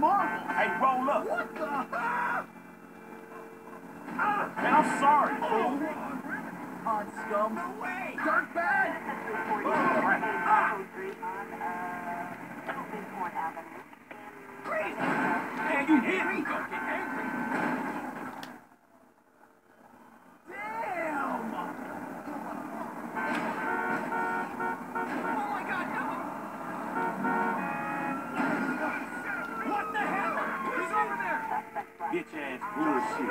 marbles. Hey, roll up. What the? Man, I'm sorry, fool. Odd scum. No way. Dirtbag. Man, you hit me. Bitch ass bullshit.